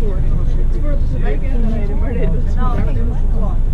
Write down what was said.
voor. Het wordt tussen in en reden, maar dit nou, is wel.